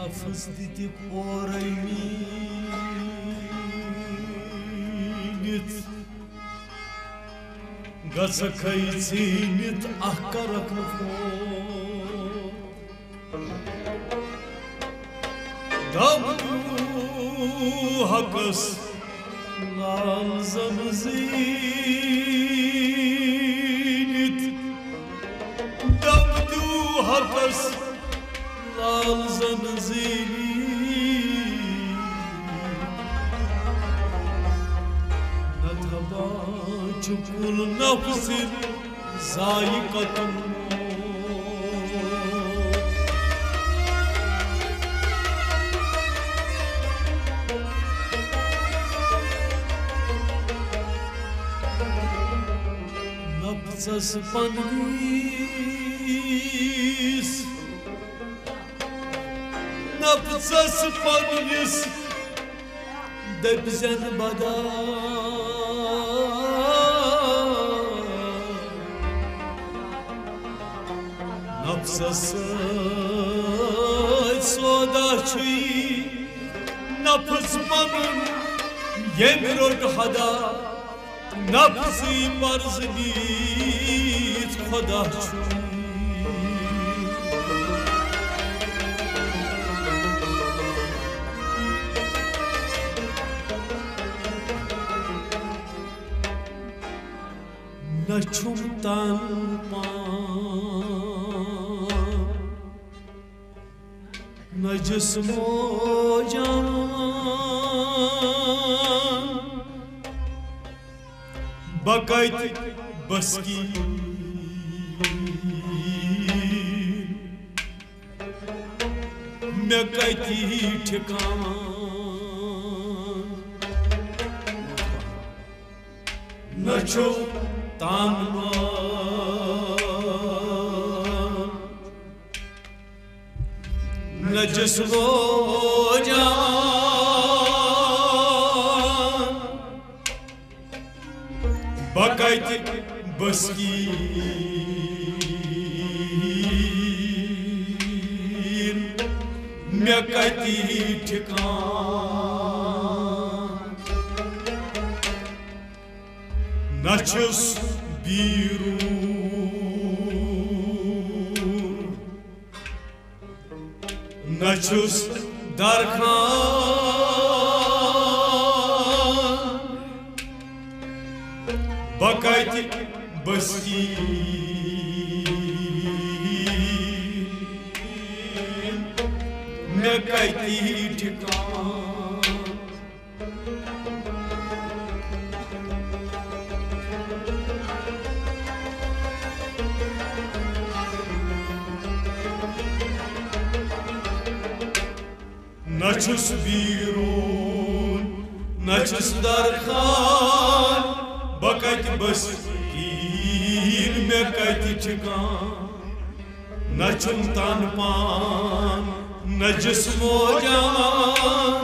Nafız didip orayminit Gaza kayıtsinit ahkarak nafo Damdu hakas Damdu hakas Zamzinit Nataba çukul nafsin Zayikatun Nabzas panis на пцас фамилис да бизен бада на пцас содачи на пцмамын емрод хада на пци марзбит ходачу laçumdan Nacis hocam Bakayt baski. Mekayt tıkan Naço Ram न जिसको जान। बकैत बस मैं कती ठिकान। Nachos بیرون نچوس در کن بکایتی بستی نکایتی Naçız birun, naçız darkan Bakayt baskir mekayt çıkan Naçım tanpan, nacis mocan Naçum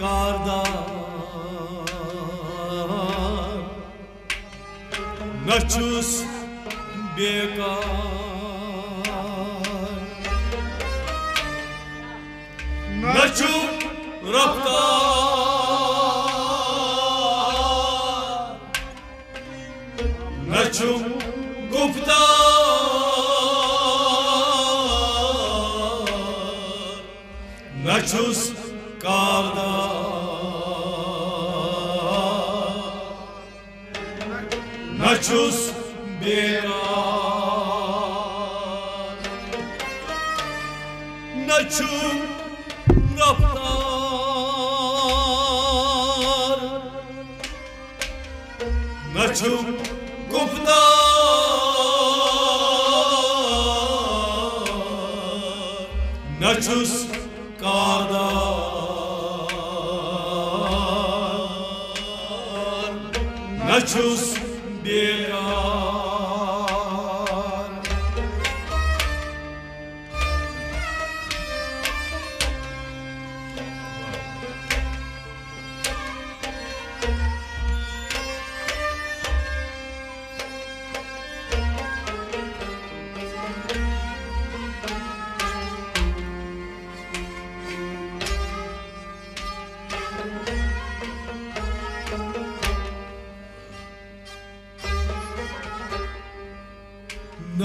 karda Naçus bekar. Naçu raptar. Nacum Gupta Nachus juice.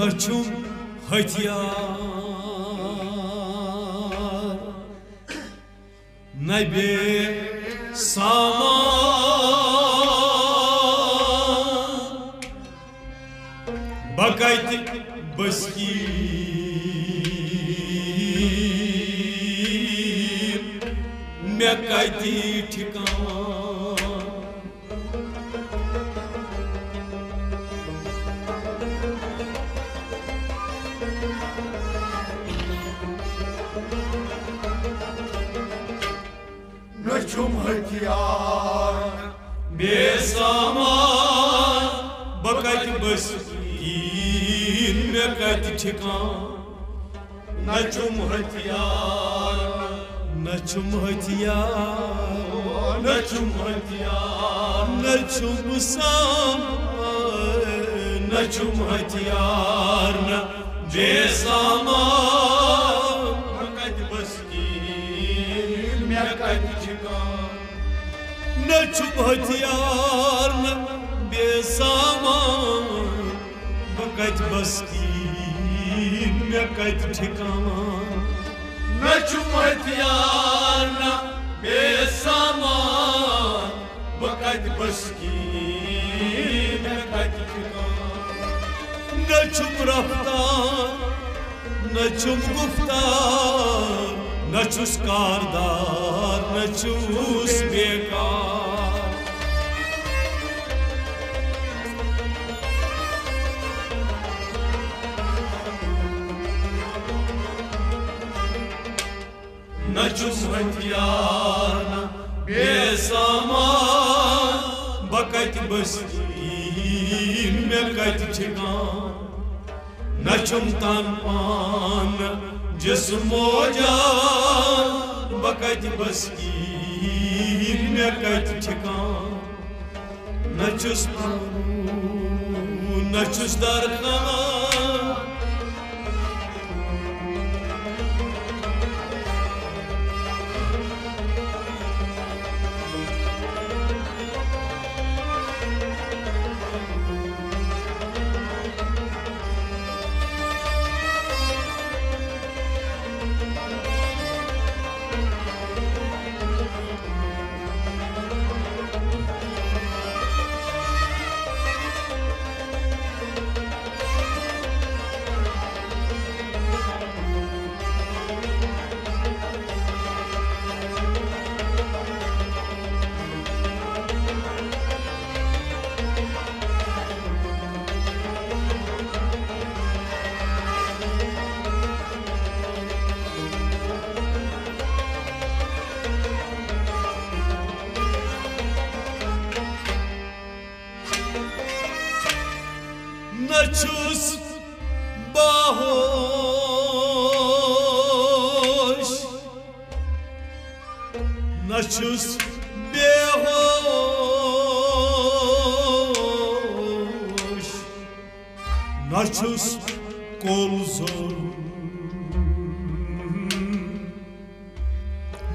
харчом хотят на берег. बस दीन में कत ठिकान, न चुम हथियार, न चुम हथियार, न चुम हथियार, न चुम साम न चुम हथियार, न बेसामान कत बस दीन में कत ठिकान, न चुम हथियार, न बेसामान कत बस्ती मे कत ठिकाना। न हथियार न बे सामान बस्ती न छुम रफ्तार न छुम गुफ्तार न छुस कारदार न छुस न चुस नचुम तन पान, जिस्मो जान, बकत बस्ती में कत ठिकान नचुस नचुस दरखान naçız behoş. Naçız kolzor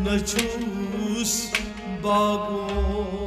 Naçız bagoş.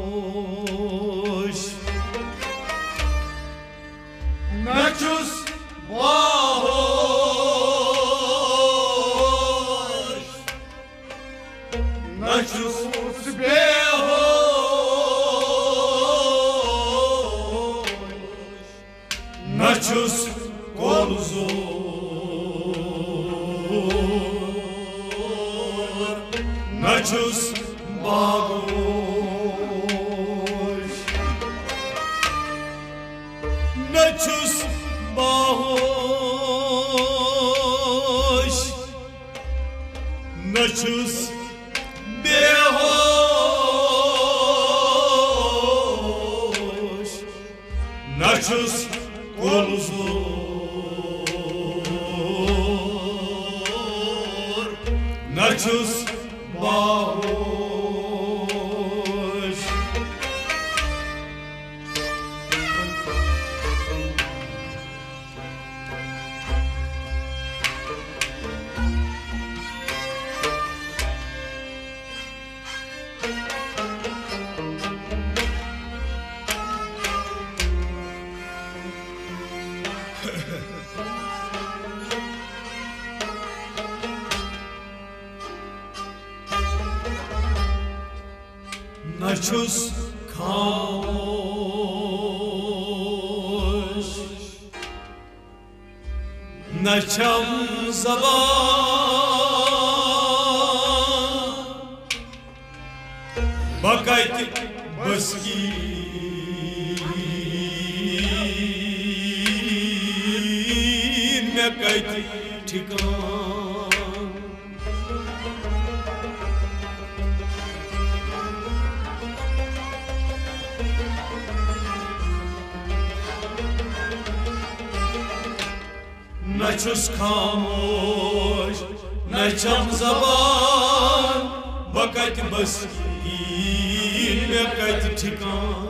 Hechus Bahor. Of all. نشم زبان وقت بس این وقت ٹھکان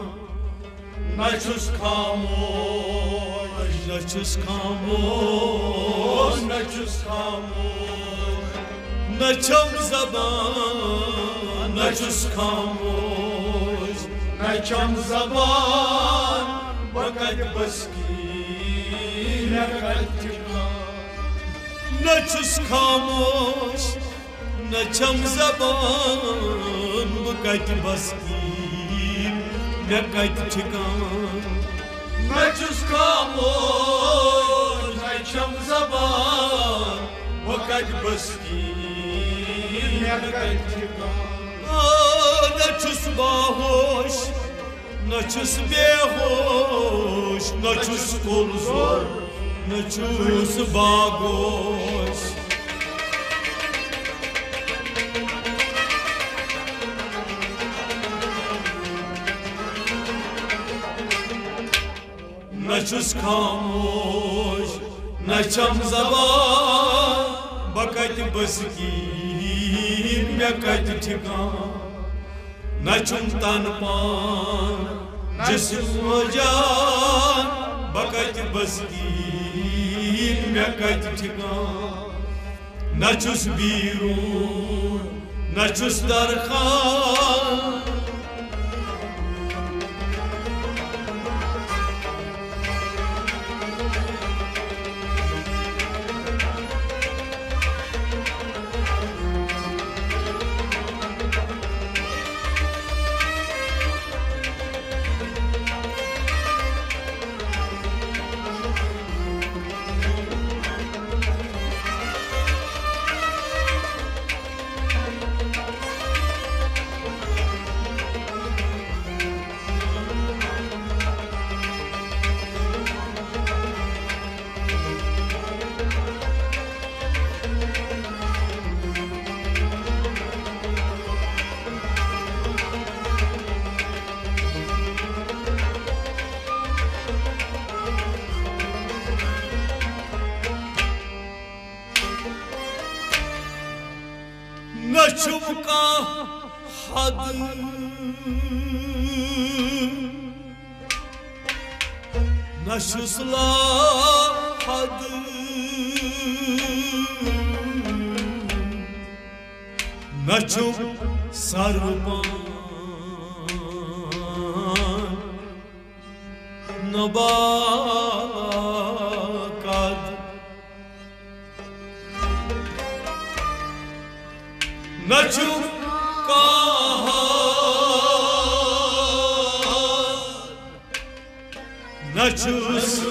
نچس خاموش نچس خاموش نچس خاموش نچم زبان نچس خاموش نچم زبان وقت بس این وقت نه چیز خاموش نه چم زبان بکت بستیم نه کت چکان نه چیز خاموش نه چم زبان بکت بستیم نه کت چکان نه چیز باهوش نه چیز بیهوش نه چیز کل زور Nečus bagos Nečus kamuš Nečam zaba Bakat baskim Yakat tikan Neçum tanpan Cisim ve can. बकत बस्ती मे कत ठिकान। न छुस बीरू नचुम का हद नशुसला हद Naçum sarman Nabakat Naçum kahat Naçus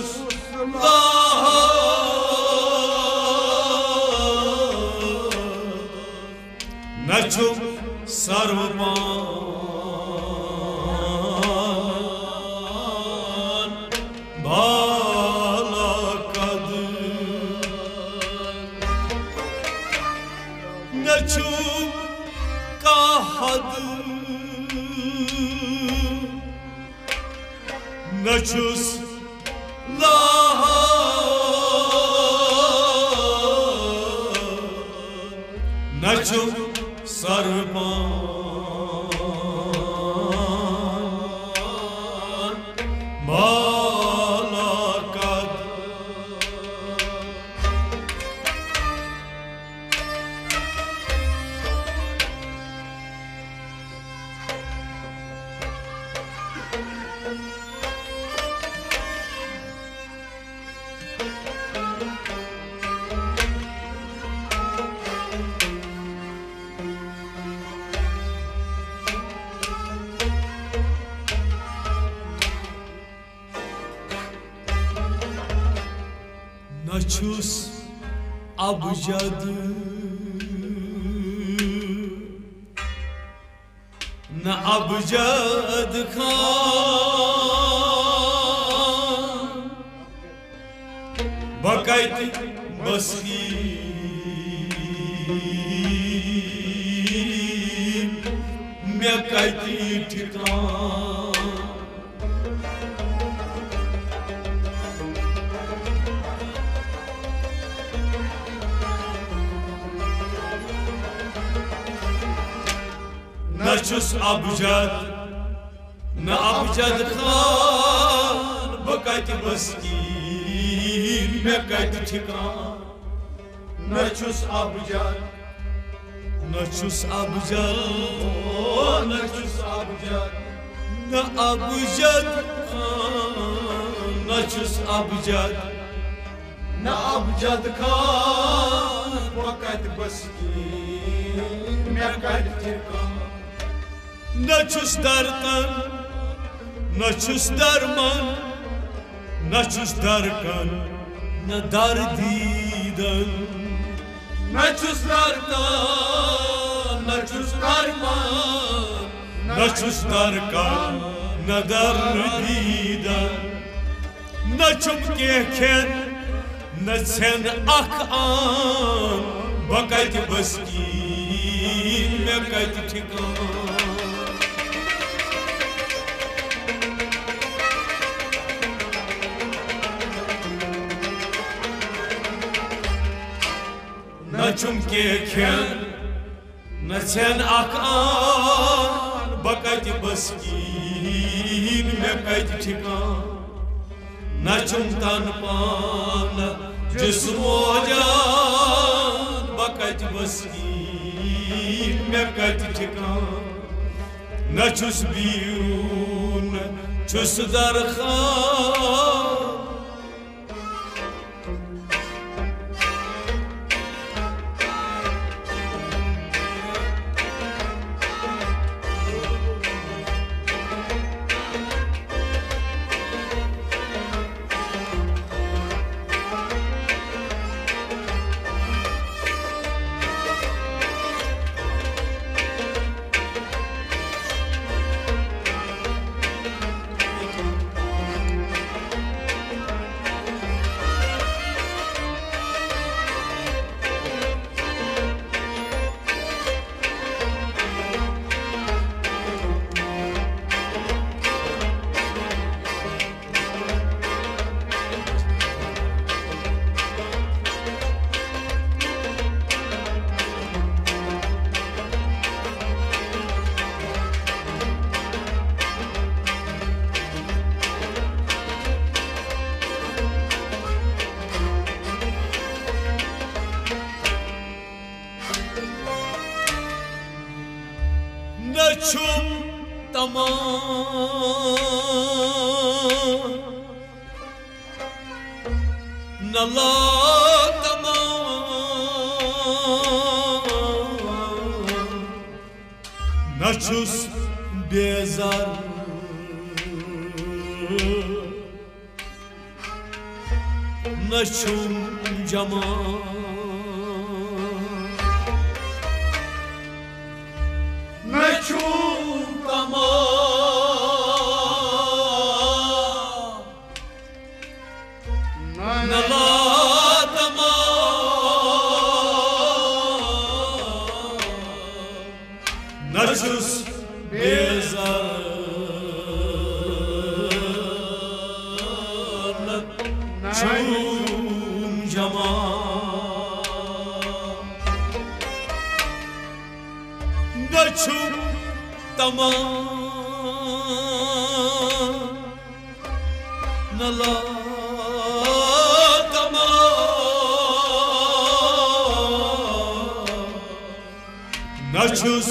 Nigel. Harcadı Naçus abcad Na abcad khan Bakayt baskin Mekayt tikan Naçus abcar Naçus abcad O naçus abcar Na abcad khan Naçus abcad Ne abcad kan Vakat baski Mekat tirkan Naçus darkan Naçus darman Naçus darkan Na dardidan. Naçus darkan Naçus karman Naçus darkan Na dardidan. Naçum keken Na sen akan Bakayt baskin Mekayt tikan Naçum keken Na sen akan Bakayt baskin Mekayt tikan Naçum tanpan Cismo can Bakayt baskin Mekayt tikan Naçus biyun Çus darkhan tamam Çum caman Naçum tamam Nala tamam Naçus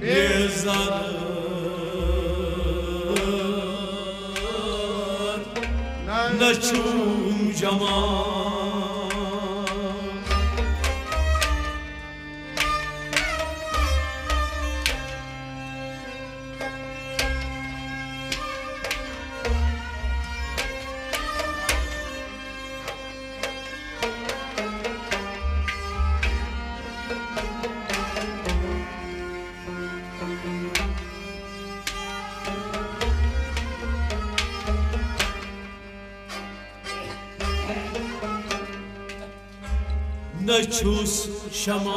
bezar Naçum caman Naçus şama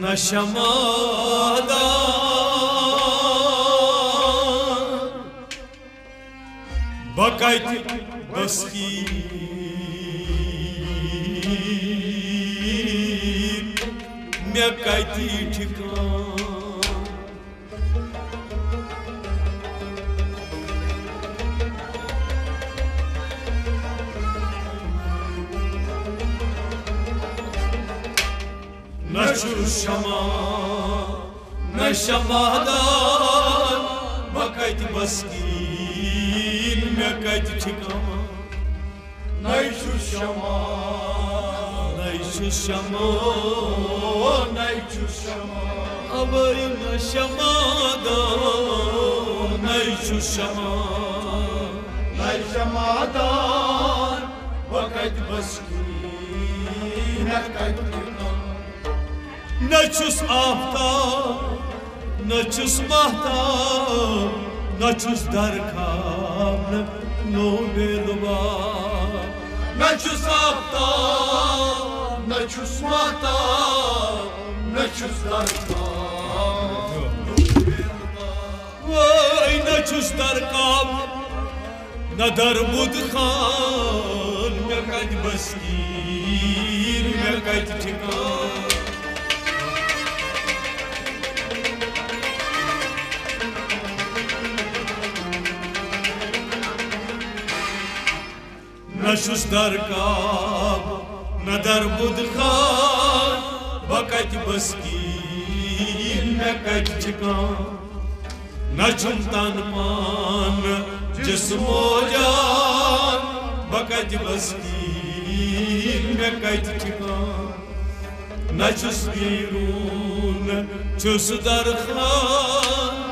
Na şamada Bakayt baski Mekayti Uçur Şam'a Meşamadan Makayt baskin Makayt çıkama. Nayşur Şam'a Nayşur Şam'a Nayşur Şam'a. Abayın Şam'a'dan Nayşur Şam'a. Nayşur Şam'a'dan Vakayt baskin Vakayt baskin Nekayt Naçus afta Naçus mahta Naçus darkam No bedva Neçüs hafta Neçüs mahta Neçüs darta Vay naçus darkam Nadar budkhan Mekayt baskin Mekayt çıkan Naşus darkam Nadar budkhan Bakayt baskin Mekayt çıkan Naçum tanman Cismo can Bakayt baskin Mekayt çıkan Naçus birun Çus darkhan Naçus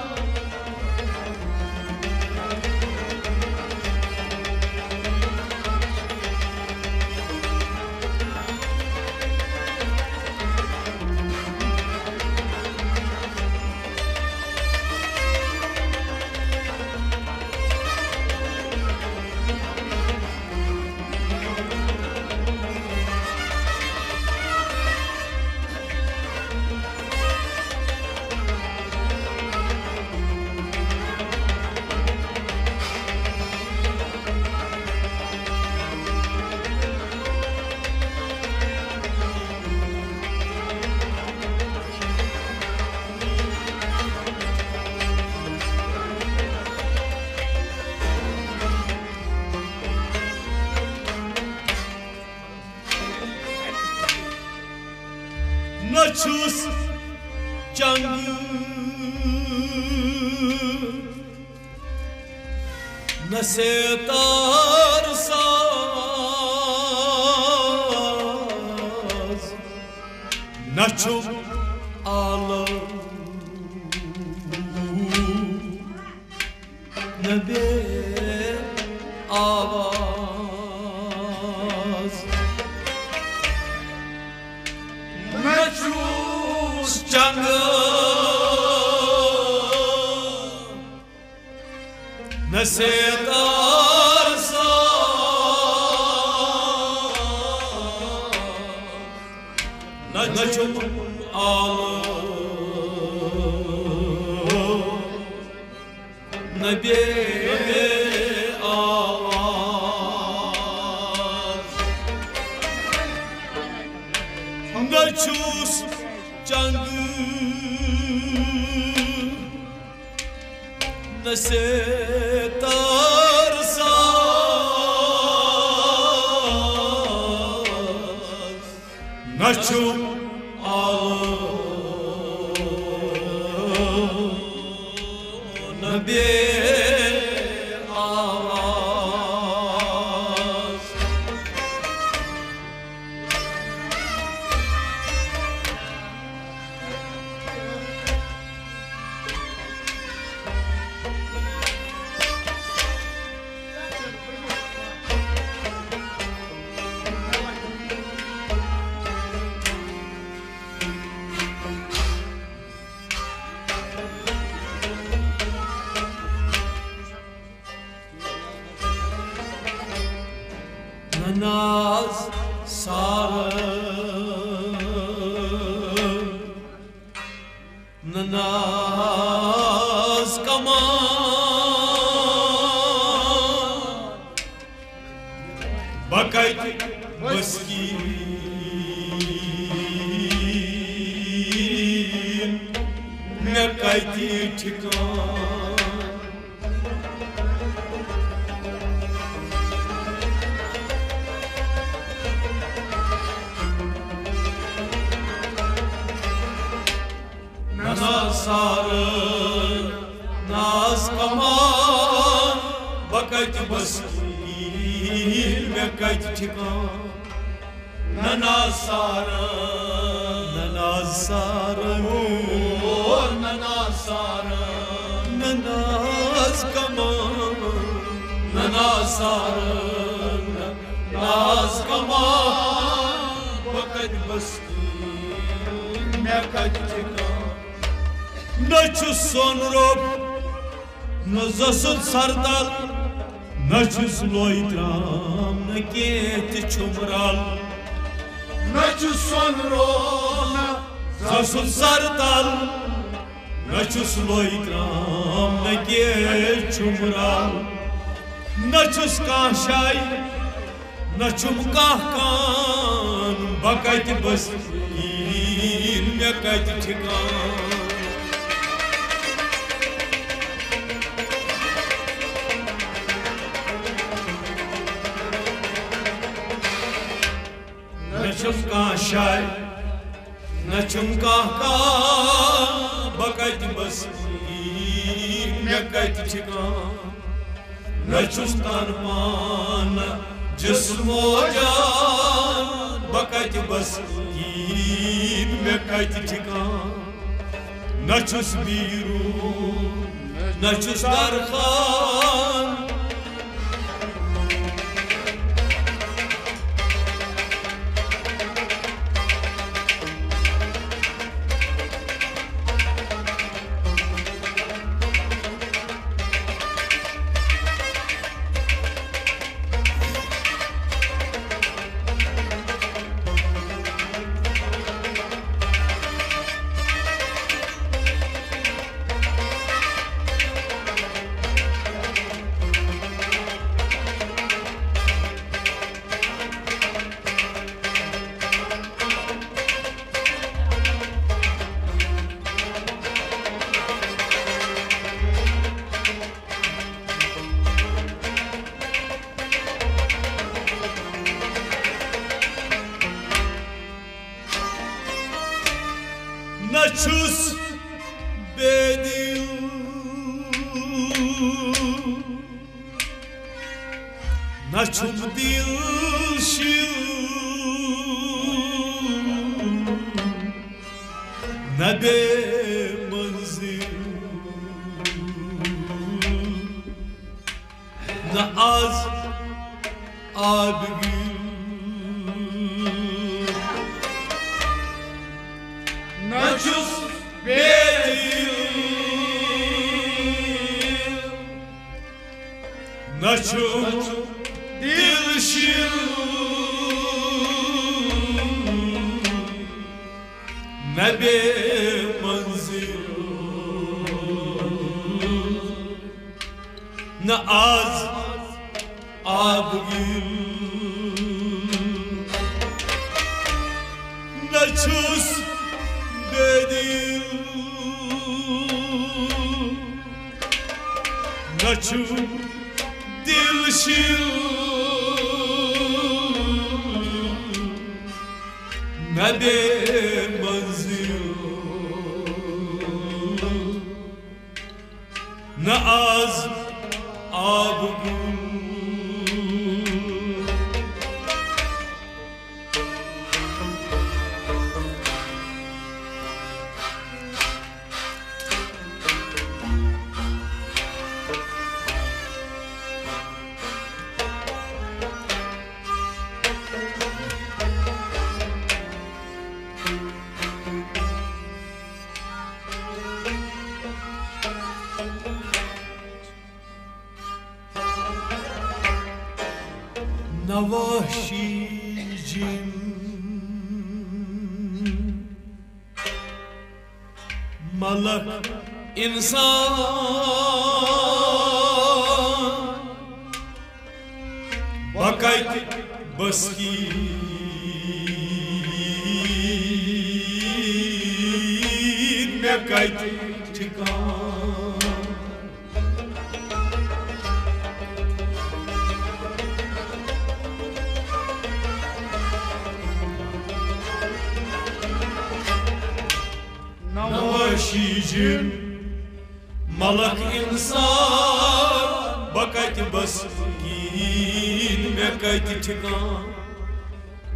Naçus cangı Nasetar saz Naçum Naz kaman Bakayt baskin Ne kayti çıkan sarı Naz kaman. Bakayt baskin Ne kayti çıkan Nana sarı Nana sarı Nana sarı. Naz kaman Nana sarı Naz kaman Bakayt baskin Ne kayti çıkan Naçu sonrob Nazasın sardal Naçu sloitram Naket çumral. Naçu sonrob Zasın sardal Naçu sloitram Naket çumral Naçu skahşay Naçum kahkan Bakayt baskin Ne kayt çıkan Naçım kaşay Naçım kahka Bakayt basın Mekayt çıkan Naçım tarman Cismo can Bakayt basın Mekayt çıkan Naçus biru Naçus darhan Načus बेमंजिल न आज Navaşicim Malak insan Bakayt baski Mekayt Navaşicim Malak insan Bakayt baskin Mekayt çıkan.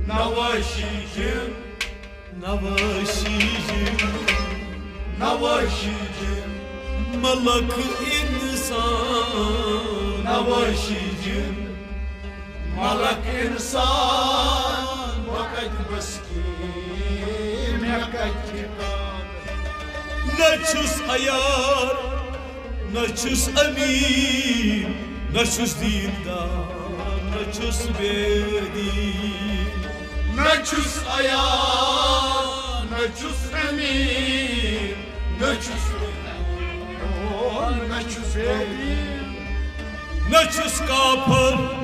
Navaşicim Navaşicim Navaşicim Malak insan Navaşicim Malak insan Vakit baskin Vakit Načus ayar Načus amin Načus dindar Načus bedin Naçus ayağ Naçus emin Naçus Oh, Naçus benim Načus kapır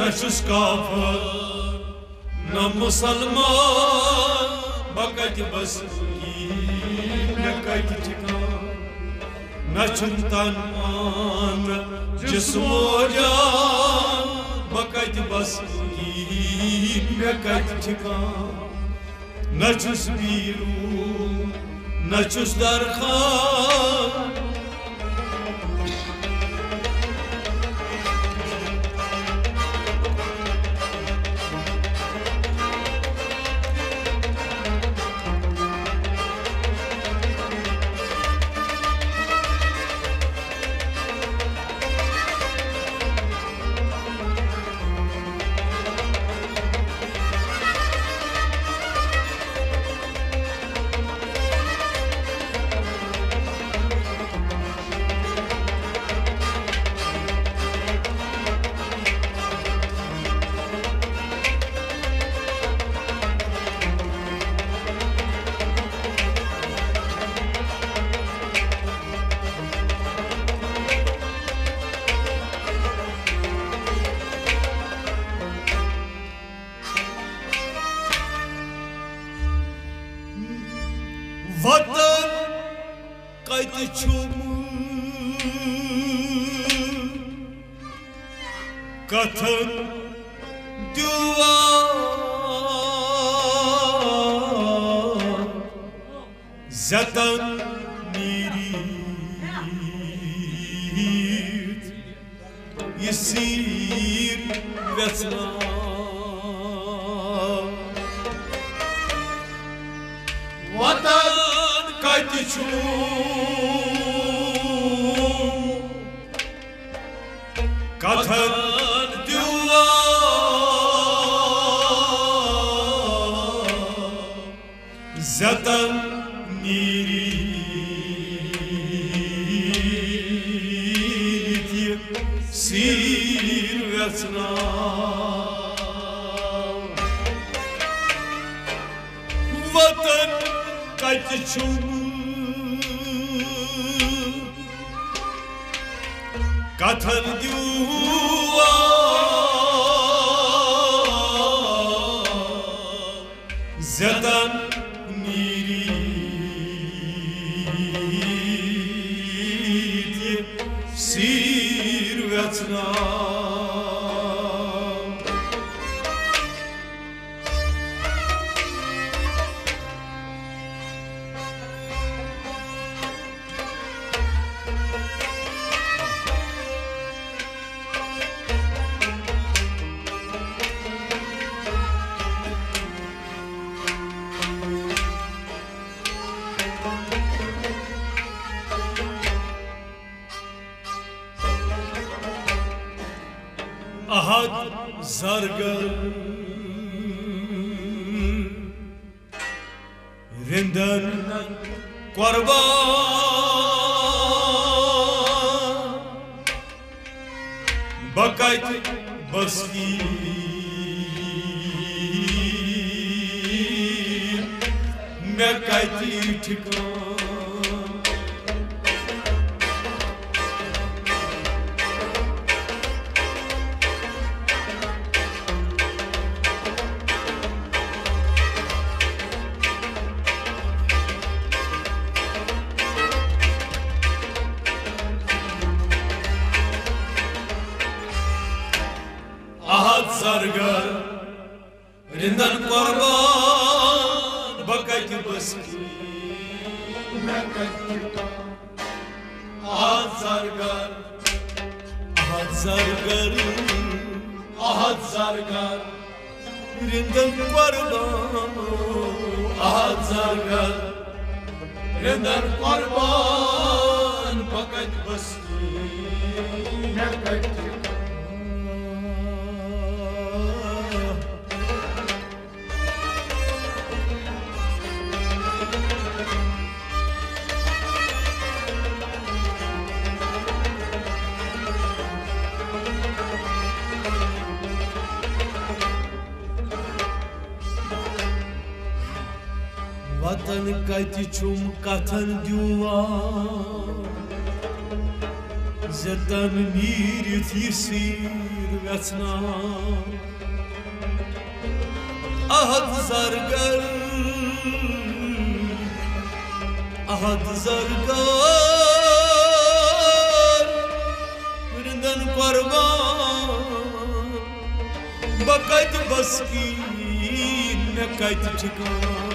Na musalman Bakayt baskin Mekayt çıkan Načus kapır Na musalman Bakayt baskin Mekayt çıkan Načuntan man Cismo can Bakayt baskin Mekayt çıkan Načus biru Načus darkhan Vatan Katan duvar Zaten mirit Yesir vetna Vatan kaçı çumu Katan duvar ahad zargar Rindan kurban Bakayt baski Mekayt ठिकान ahad rindan kurban bakayt baski ahad zargar. Ahad zargar. Ahad zargar. Rindan kurban ahad zargar. Rindan kurban bakayt baski Vatan kaytı çum katan duvar. Zaten mirit yesir vetna Ahad zargar. Ahad zargar. Birinden kurban. Bakayt baskin ne kayt çıkar